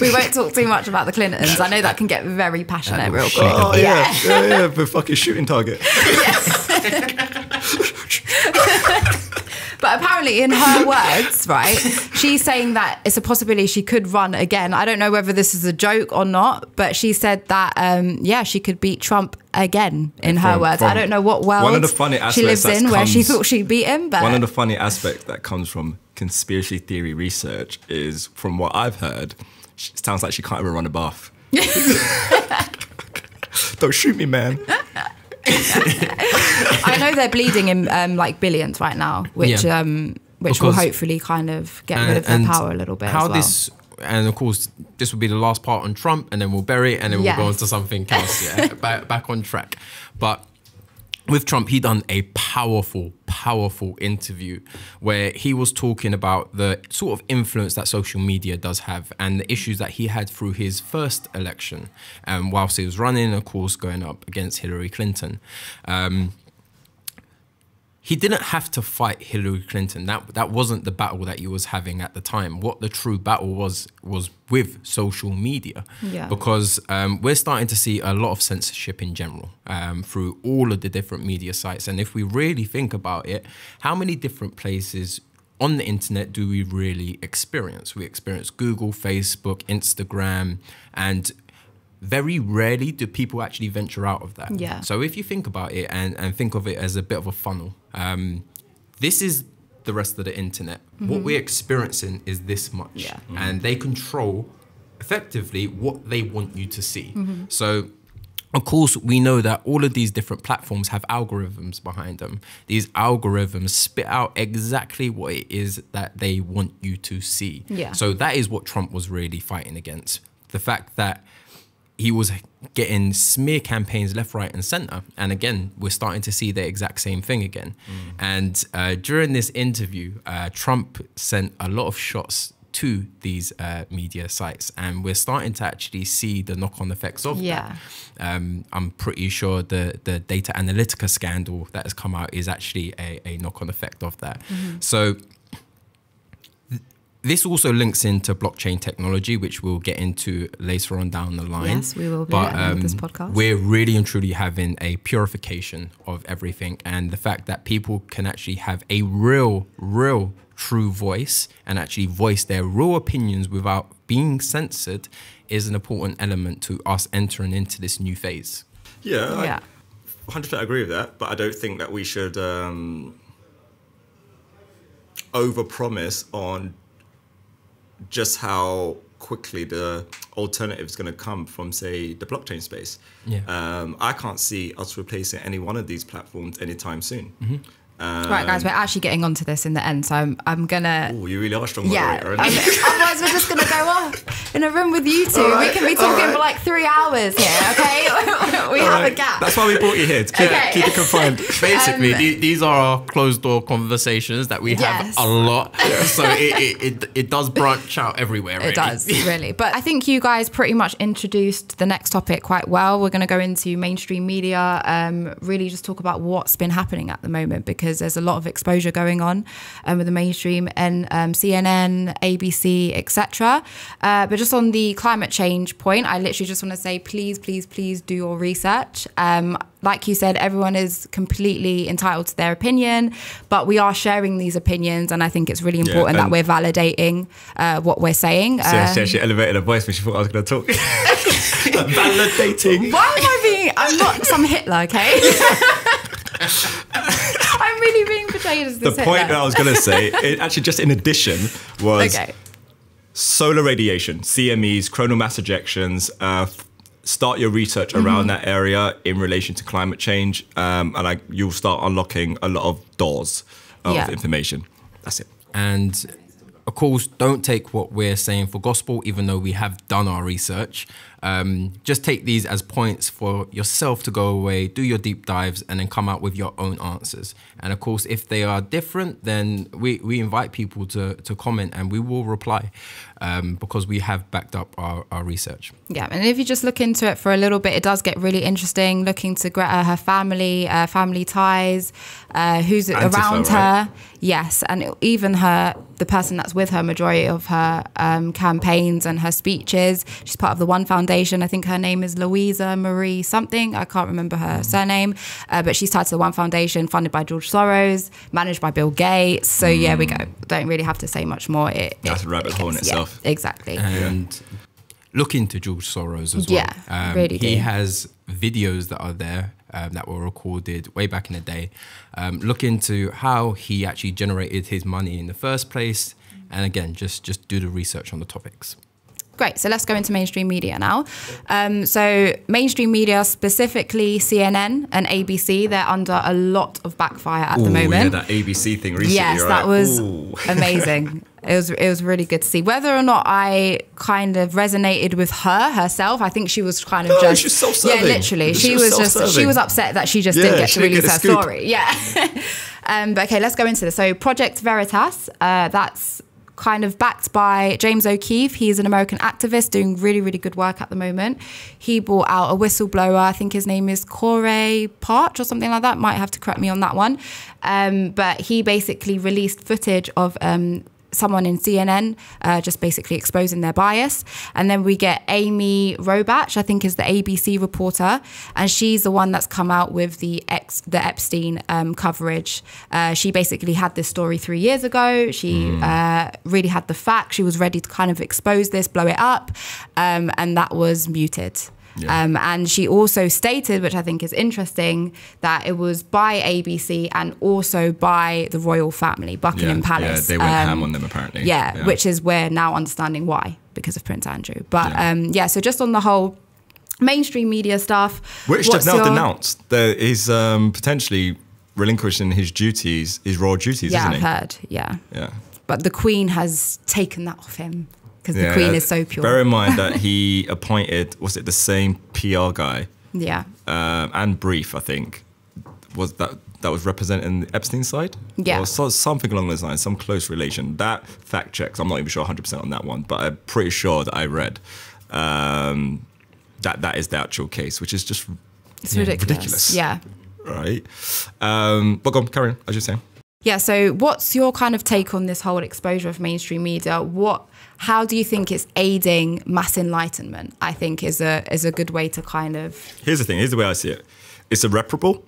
we won't talk too much about the Clintons. I know that can get very passionate real quick. Oh yeah, yeah, yeah, the fucking shooting target. *laughs* *laughs* But apparently, in her *laughs* words, right, she's saying that it's a possibility she could run again. I don't know whether this is a joke or not, but she said that, um, yeah, she could beat Trump again, in her words. from- I don't know what world one of the funny she lives in where she thought she'd beat him. But One of the funny aspects that comes from conspiracy theory research is, from what I've heard, it sounds like she can't even run a bath. *laughs* *laughs* Don't shoot me, man. I know they're bleeding in um, like billions right now, which Yeah. um, which will hopefully kind of get rid of their power a little bit. How as well. this, and of course, this will be the last part on Trump, and then we'll bury it, and then we'll go on to something else. Yeah, *laughs* back, back on track. But with Trump, he done a powerful, powerful interview where he was talking about the sort of influence that social media does have and the issues that he had through his first election, um, whilst he was running, of course, going up against Hillary Clinton. Um, he didn't have to fight Hillary Clinton. That that wasn't the battle that he was having at the time. What the true battle was was with social media, Yeah. because um, we're starting to see a lot of censorship in general um, through all of the different media sites. And if we really think about it, how many different places on the internet do we really experience? We experience Google, Facebook, Instagram, and very rarely do people actually venture out of that. Yeah. So if you think about it and, and think of it as a bit of a funnel, um, this is the rest of the internet. What mm-hmm. we're experiencing is this much. Yeah. Mm-hmm. And they control effectively what they want you to see. Mm-hmm. So of course, we know that all of these different platforms have algorithms behind them. These algorithms spit out exactly what it is that they want you to see. Yeah. So that is what Trump was really fighting against. The fact that he was getting smear campaigns left, right, and center. And again, we're starting to see the exact same thing again. And uh, during this interview, uh, Trump sent a lot of shots to these uh, media sites, and we're starting to actually see the knock-on effects of Yeah. that. Um, I'm pretty sure the the data analytica scandal that has come out is actually a, a knock-on effect of that. So this also links into blockchain technology, which we'll get into later on down the line. Yes, we will be But at the end of this um, podcast. we're really and truly having a purification of everything, and the fact that people can actually have a real, real, true voice and actually voice their real opinions without being censored is an important element to us entering into this new phase. Yeah, yeah. I 100% agree with that, but I don't think that we should um, overpromise on just how quickly the alternative is going to come from, say, the blockchain space. Yeah. Um, I can't see us replacing any one of these platforms anytime soon. Right, guys, we're actually getting onto this in the end, so I'm, I'm gonna. Oh, you really are a strong Yeah, moderator. aren't I you? *laughs* mean, otherwise we're just gonna go off in a room with you two. We can be talking for like three hours here, okay? *laughs* we have a gap. That's why we brought you here to keep, Okay. keep it confined. *laughs* Basically, Um, the- these are our closed door conversations that we have Yes. a lot. So it, it, it, it does branch out everywhere. Really. It does, really. But I think you guys pretty much introduced the next topic quite well. We're going to go into mainstream media, um, really just talk about what's been happening at the moment because there's a lot of exposure going on um, with the mainstream and um, CNN, ABC, etc. Uh, but just on the climate change point, I literally just want to say, please, please, please do your research. Um, like you said, everyone is completely entitled to their opinion, but we are sharing these opinions, and I think it's really important that we're validating uh, what we're saying. So Um, she actually elevated her voice when she thought I was going to talk. *laughs* Validating. why am I being? I'm not some Hitler, okay? *laughs* I'm really being portrayed as The point that I was going to say, it *laughs* actually just in addition, was okay. solar radiation, CMEs, coronal mass ejections. Uh, start your research Mm-hmm. around that area in relation to climate change, um, and I, you'll start unlocking a lot of doors of Yeah. information. That's it. And of course, don't take what we're saying for gospel, even though we have done our research. Um, just take these as points for yourself to go away, do your deep dives, and then come out with your own answers. And of course, if they are different, then we, we invite people to, to comment and we will reply um, because we have backed up our, our research. Yeah, and if you just look into it for a little bit, it does get really interesting. Looking to Greta, her family, uh, family ties, uh, who's Antifa, around right? her. Yes, and even her, the person that's with her, majority of her um, campaigns and her speeches. She's part of the One Foundation. I think her name is Louisa Marie something. I can't remember her surname, uh, but she's tied to the One Foundation, funded by George Soros, managed by Bill Gates. So yeah, we go. Don't really have to say much more. It, That's it- a rabbit hole in gets- yeah, itself. exactly. and look into George Soros as well. Yeah, really He do. has videos that are there um, that were recorded way back in the day. Um, look into how he actually generated his money in the first place, and again, just just do the research on the topics. Great. So let's go into mainstream media now. Um, so mainstream media, specifically CNN and ABC, they're under a lot of backfire at the Ooh, moment. Yeah, that ABC thing recently. yes, right? that was Ooh. *laughs* amazing. It was it was really good to see. Whether or not I kind of resonated with her herself, I think she was kind of No, just. Yeah, literally, She she, was was, just she was upset that she just Yeah, didn't get to release her story. *laughs* Yeah. um, but okay, let's go into this. So Project Veritas, uh, that's kind of backed by James O'Keefe. He's an American activist doing really, really good work at the moment. He brought out a whistleblower. I think his name is Corey Parch or something like that. Might have to correct me on that one. Um, but he basically released footage of um, someone in CNN uh, just basically exposing their bias. And then we get Amy Robach, I think is the ABC reporter, and she's the one that's come out with the ex the Epstein um, coverage. Uh, she basically had this story three years ago. She uh, really had the facts. She was ready to kind of expose this, blow it up, um, and that was muted. Yeah. Um, and she also stated, which I think is interesting, that it was by ABC and also by the royal family, Buckingham yeah, Palace. Yeah, they went Um, ham on them apparently. yeah, which is we're now understanding why because of Prince Andrew. But Yeah. um, yeah, so just on the whole mainstream media stuff, Which they've now your- denounced that he's um, potentially relinquishing his duties, his royal duties, Yeah, isn't I've he? heard. Yeah, Yeah. but the Queen has taken that off him because the Yeah, Queen is so pure. Bear in mind that *laughs* he appointed, was it the same PR guy yeah, um, and Brief, I think, was that that was representing Epstein's side? Yeah. Or so, something along those lines, some close relation. That fact checks, I'm not even sure 100% on that one, but I'm pretty sure that I read um, that that is the actual case, which is just it's yeah, ridiculous. ridiculous. Yeah. right. Um, but go on, carry on, as you're saying. Yeah, so what's your kind of take on this whole exposure of mainstream media? What how do you think it's aiding mass enlightenment? I think is a is a good way to kind of Here's the thing. Here's the way I see it. It's irreparable,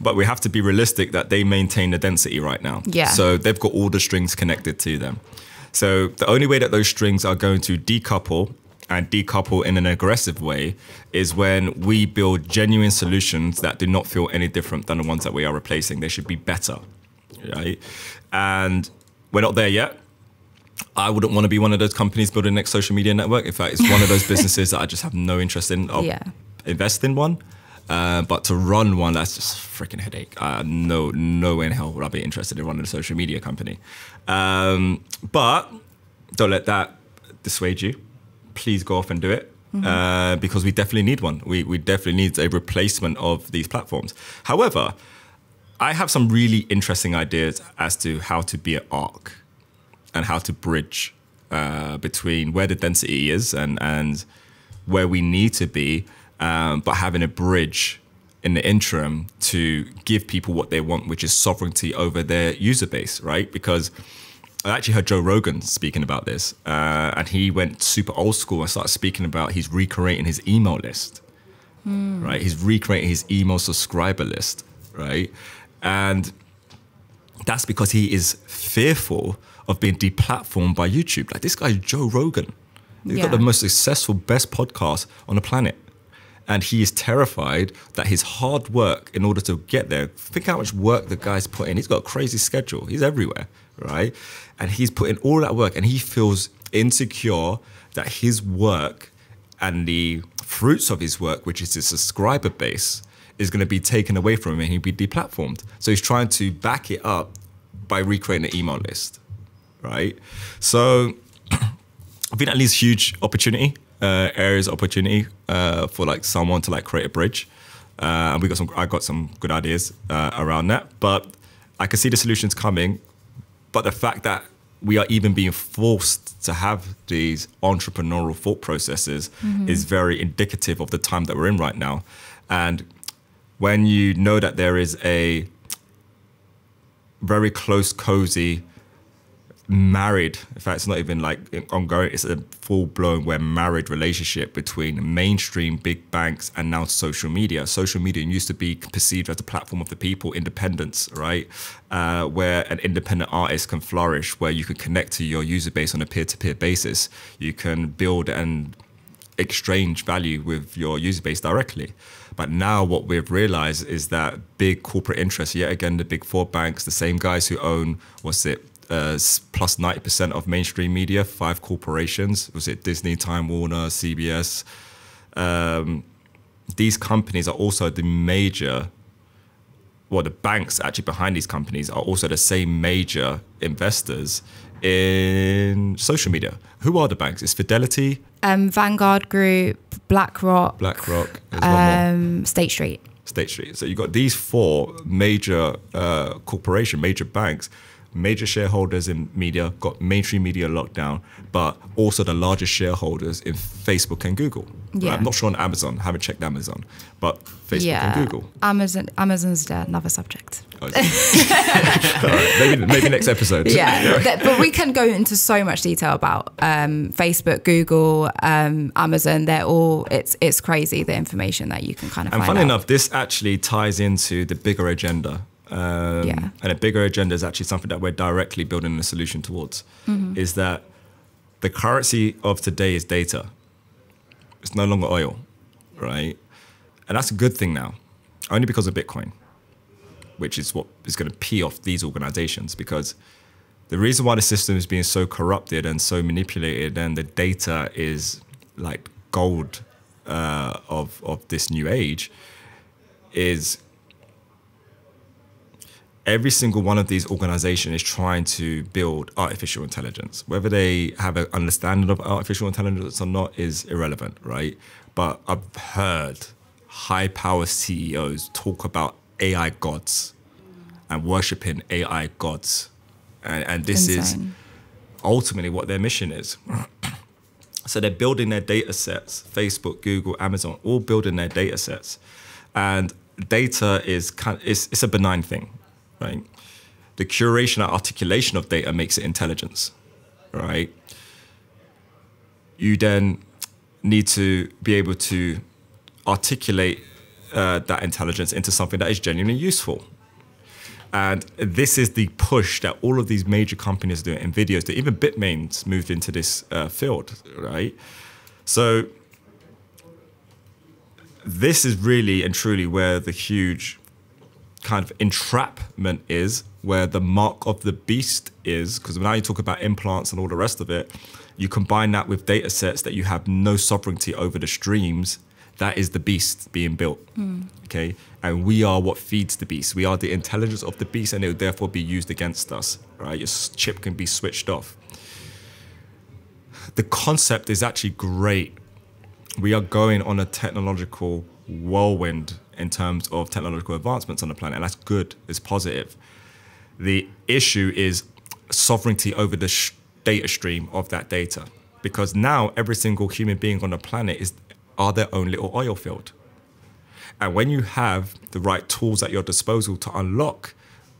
but we have to be realistic that they maintain the density right now. Yeah. So they've got all the strings connected to them. So the only way that those strings are going to decouple and decouple in an aggressive way is when we build genuine solutions that do not feel any different than the ones that we are replacing. They should be better, right? And we're not there yet. I wouldn't want to be one of those companies building next social media network. In fact, it's one of those *laughs* businesses that I just have no interest in. I'll Yeah. invest in one. Uh, but to run one, that's just a freaking headache. Uh, no, no way in hell would I be interested in running a social media company. Um, but don't let that dissuade you. Please go off and do it. Uh, because we definitely need one. We, we definitely need a replacement of these platforms. However, I have some really interesting ideas as to how to be an arc and how to bridge uh, between where the density is and, and where we need to be, um, but having a bridge in the interim to give people what they want, which is sovereignty over their user base, right? Because I actually heard Joe Rogan speaking about this, uh, and he went super old school and started speaking about he's recreating his email list, right? He's recreating his email subscriber list, right? And that's because he is fearful of being deplatformed by YouTube. Like this guy, Joe Rogan. He's got the most successful, best podcast on the planet. And he is terrified that his hard work in order to get there, think how much work the guy's put in. He's got a crazy schedule. He's everywhere, right? And he's put in all that work and he feels insecure that his work and the fruits of his work, which is his subscriber base, is going to be taken away from him and he'll be deplatformed. So he's trying to back it up by recreating an email list. Right? So *clears throat* I think that leaves huge opportunity, uh, areas of opportunity uh, for like someone to like create a bridge. Uh, and we got some, I got some good ideas uh, around that, but I can see the solutions coming. But the fact that we are even being forced to have these entrepreneurial thought processes is very indicative of the time that we're in right now. And when you know that there is a very close, cozy, married, in fact, it's not even like ongoing, it's a full blown, we're married relationship between mainstream big banks and now social media. Social media used to be perceived as a platform of the people, independence, right? Uh, where an independent artist can flourish, where you can connect to your user base on a peer to peer basis. You can build and exchange value with your user base directly. But now what we've realized is that big corporate interests, yet again, the big four banks, the same guys who own, what's it, uh, plus 90% of mainstream media, five corporations, was it Disney, Time Warner, CBS? Um, these companies are also the major, well, the banks actually behind these companies are also the same major investors in social media. Who are the banks? It's Fidelity, Um, Vanguard Group, BlackRock, BlackRock, um, State Street. State Street. So you've got these four major uh, corporation, major banks, major shareholders in media, got mainstream media locked down, but also the largest shareholders in Facebook and Google. Right? I'm not sure on Amazon, haven't checked Amazon, but Facebook yeah, and Google. Amazon. Amazon's another subject. Oh, is it? *laughs* All right, maybe, maybe next episode. Yeah, *laughs* That- but we can go into so much detail about um, Facebook, Google, um, Amazon. They're all. It's it's crazy the information that you can kind of. And find funny out. enough, this actually ties into the bigger agenda. Um, Yeah. And a bigger agenda is actually something that we're directly building a solution towards. Mm-hmm. Is that the currency of today is data. It's no longer oil, right? And that's a good thing now, only because of Bitcoin, which is what is going to pee off these organizations. Because the reason why the system is being so corrupted and so manipulated, and the data is like gold uh, of of this new age, is every single one of these organizations is trying to build artificial intelligence. Whether they have an understanding of artificial intelligence or not is irrelevant, right? But I've heard high power CEOs talk about AI gods and worshiping AI gods. And, and this is ultimately what their mission is. *clears throat* so they're building their data sets, Facebook, Google, Amazon, all building their data sets. And data is kind it's, it's a benign thing, right? The curation and articulation of data makes it intelligence, right? You then need to be able to articulate uh, that intelligence into something that is genuinely useful. And this is the push that all of these major companies do. Nvidia's. That even Bitmain's moved into this uh, field, right? So this is really and truly where the huge kind of entrapment is, where the mark of the beast is. Because now you talk about implants and all the rest of it, you combine that with data sets that you have no sovereignty over the streams. That is the beast being built. Hmm. Okay. And we are what feeds the beast. We are the intelligence of the beast, and it will therefore be used against us. Right? Your chip can be switched off. The concept is actually great we are going on a technological whirlwind in terms of technological advancements on the planet, and that's good. It's positive. The issue is sovereignty over the sh- data stream of that data, because now every single human being on the planet is are their own little oil field. And when you have the right tools at your disposal to unlock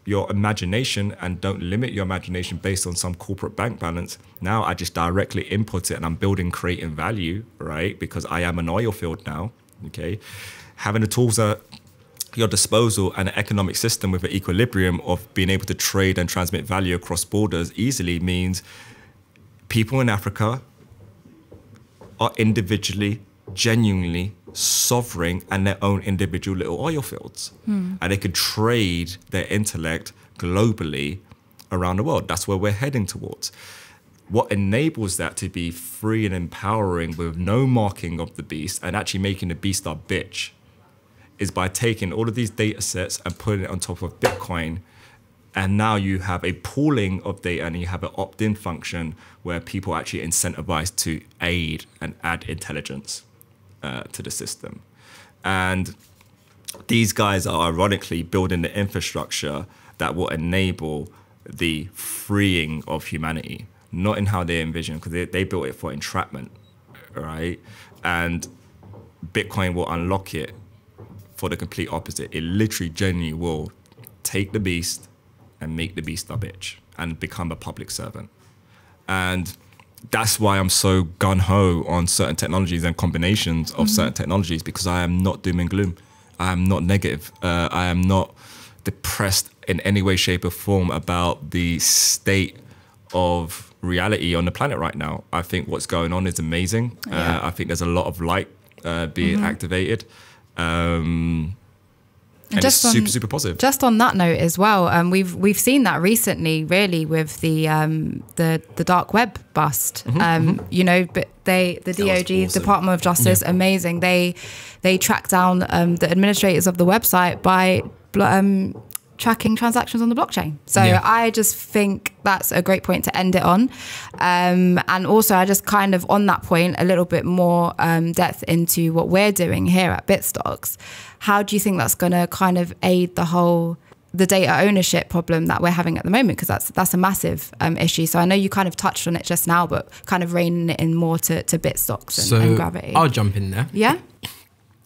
your imagination and don't limit your imagination based on some corporate bank balance, now I just directly input it and I'm building, creating value, right? Because I am an oil field now, okay? Having the tools at your disposal and an economic system with an equilibrium of being able to trade and transmit value across borders easily means people in Africa are individually, genuinely sovereign and their own individual little oil fields. Hmm. And they could trade their intellect globally around the world. That's where we're heading towards. What enables that to be free and empowering with no marking of the beast and actually making the beast our bitch is by taking all of these data sets and putting it on top of Bitcoin And now you have a pooling of data and you have an opt in function where people are actually incentivized to aid and add intelligence uh, to the system. And these guys are ironically building the infrastructure that will enable the freeing of humanity, not in how they envision, because they, they built it for entrapment, right? And Bitcoin will unlock it for the complete opposite. It literally, genuinely will take the beast and make the beast a bitch and become a public servant. And that's why I'm so gun ho on certain technologies and combinations of mm-hmm. certain technologies because I am not doom and gloom. I am not negative. Uh, I am not depressed in any way, shape, or form about the state of reality on the planet right now. I think what's going on is amazing. Yeah. Uh, I think there's a lot of light uh, being mm-hmm. activated. Um, and, just on, super super positive. Just on that note as well, um, we've we've seen that recently, really, with the um, the the dark web bust. Mm-hmm, um, mm-hmm. You know, but they the that DOJ awesome. Department of Justice, yeah. amazing. They they tracked down um, the administrators of the website by um, tracking transactions on the blockchain. So yeah. I just think that's a great point to end it on. Um, and also, I just kind of on that point a little bit more um, depth into what we're doing here at Bitstocks. How do you think that's going to kind of aid the whole the data ownership problem that we're having at the moment because that's that's a massive um, issue. So I know you kind of touched on it just now, but kind of reining it in more to, to Bitstocks and, so and Gravity. I'll jump in there. Yeah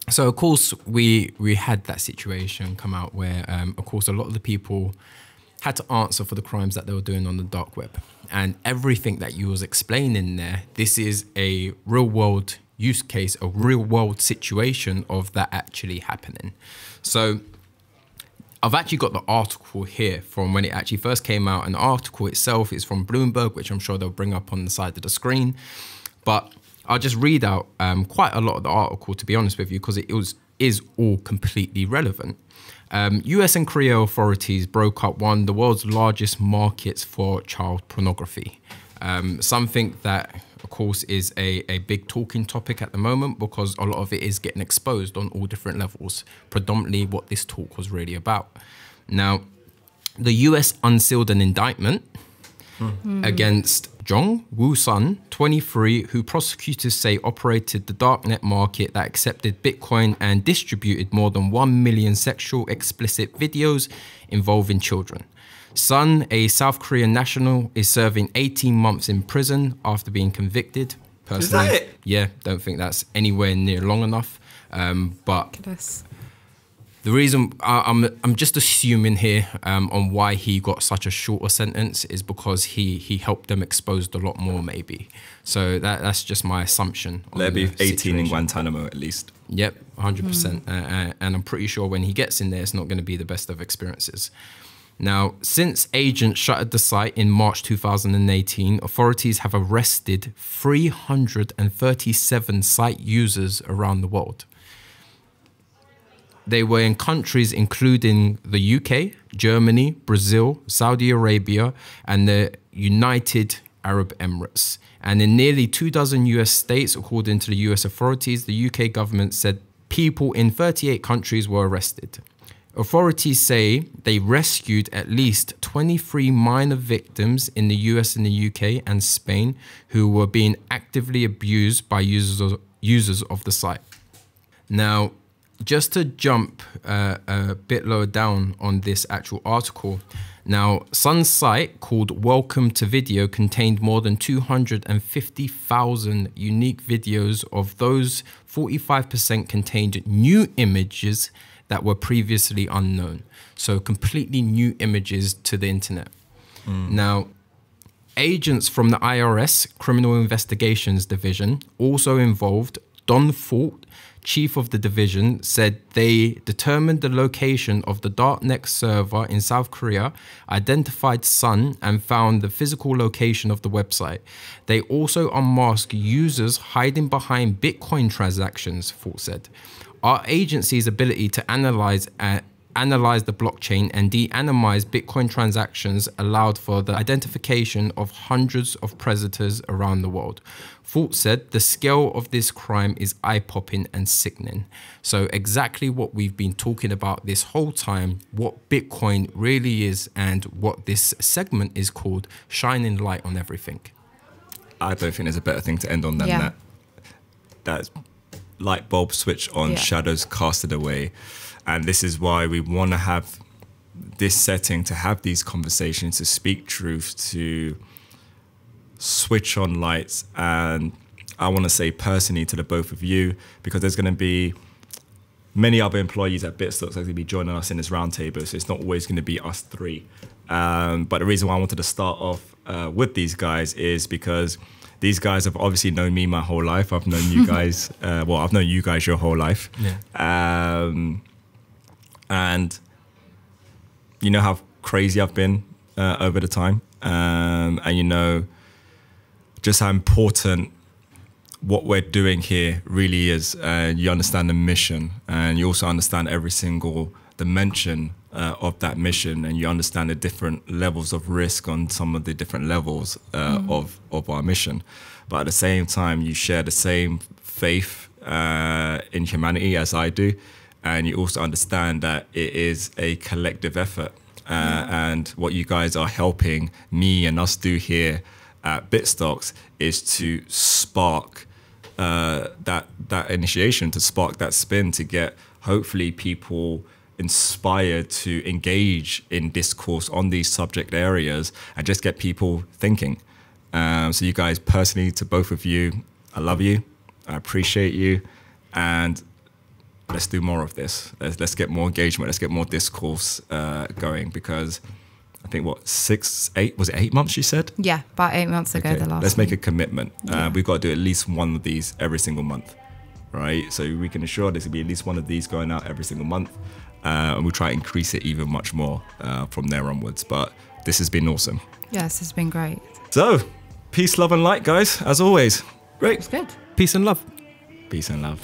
so of course we we had that situation come out where um, of course a lot of the people had to answer for the crimes that they were doing on the dark web. And everything that you was explaining there this is a real world use case a real world situation of that actually happening. So I've actually got the article here from when it actually first came out. And the article itself is from Bloomberg which I'm sure they'll bring up on the side of the screen. But I'll just read out um, quite a lot of the article, to be honest with you, because it was is all completely relevant. Um, US and Korea authorities broke up one of the world's largest markets for child pornography. Um, something that, of course, is a, a big talking topic at the moment because a lot of it is getting exposed on all different levels, predominantly what this talk was really about. Now, the US unsealed an indictment mm. against Jong Woo Son, 23, who prosecutors say operated the darknet market that accepted Bitcoin and distributed more than 1 million sexual explicit videos involving children. Son, a South Korean national, is serving 18 months in prison after being convicted. Personally, yeah, don't think that's anywhere near long enough. Um, but the reason I, am I'm, I'm just assuming here um, on why he got such a shorter sentence is because he he helped them exposed a lot more, maybe. So that that's just my assumption. Let be 18 situation. in Guantanamo at least. Yep, 100. Mm. percent uh, And I'm pretty sure when he gets in there, it's not going to be the best of experiences. Now, since agents shuttered the site in March 2018, authorities have arrested 337 site users around the world. They were in countries including the UK, Germany, Brazil, Saudi Arabia, and the United Arab Emirates. And in nearly two dozen US states, according to the US authorities, the UK government said people in 38 countries were arrested. Authorities say they rescued at least 23 minor victims in the US and the UK and Spain who were being actively abused by users of, users of the site. Now, just to jump uh, a bit lower down on this actual article. Now, Son's site called Welcome to Video contained more than 250,000 unique videos of those 45% contained new images that were previously unknown. So, completely new images to the internet. Mm. Now, agents from the IRS Criminal Investigations Division also involved Don Fort chief of the division, said they determined the location of the darknet server in South Korea, identified Son, and found the physical location of the website. They also unmasked users hiding behind Bitcoin transactions, Fort said. Our agency's ability to analyze uh, analyzed the blockchain and de-anonymized Bitcoin transactions allowed for the identification of hundreds of predators around the world. Fort said the scale of this crime is eye-popping and sickening. So exactly what we've been talking about this whole time, what Bitcoin really is and what this segment is called, shining light on everything. I don't think there's a better thing to end on than Yeah. that. That light bulb switch on, Yeah. shadows casted away. And this is why we want to have this setting to have these conversations, to speak truth, to switch on lights. And I want to say personally to the both of you, because there's going to be many other employees at Bitstocks are going to be joining us in this roundtable, so it's not always going to be us three. Um, but the reason why I wanted to start off uh, with these guys is because these guys have obviously known me my whole life. I've known you *laughs* guys, uh, well, I've known you guys your whole life. Um, and you know how crazy I've been uh, over the time. Um, and you know just how important what we're doing here really is. And you understand the mission, and you also understand every single dimension uh, of that mission, and you understand the different levels of risk on some of the different levels uh, of of our mission. But at the same time, you share the same faith uh, in humanity as I do, and you also understand that it is a collective effort. Uh, and what you guys are helping me and us do here at Bitstocks is to spark uh, that that initiation, to spark that spin, to get hopefully people inspired to engage in discourse on these subject areas and just get people thinking. Um, so you guys personally, to both of you, I love you, I appreciate you, and let's do more of this. Let's, let's get more engagement. Let's get more discourse uh, going because I think what six, eight was it eight months? You said. Yeah, about eight months ago, Okay, the last Let's make a one. commitment. Uh, we've got to do at least one of these every single month, right? So we can assure there's gonna be at least one of these going out every single month, uh, and we'll try to increase it even much more uh, from there onwards. But this has been awesome. Yes, it's been great. So, peace, love, and light, guys. As always, great. It's good. Peace and love. Peace and love.